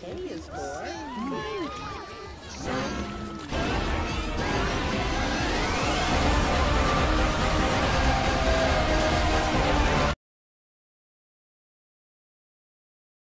K is for